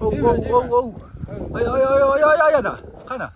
哦哦哦哦！哎呀哎呀哎呀哎呀！看呢。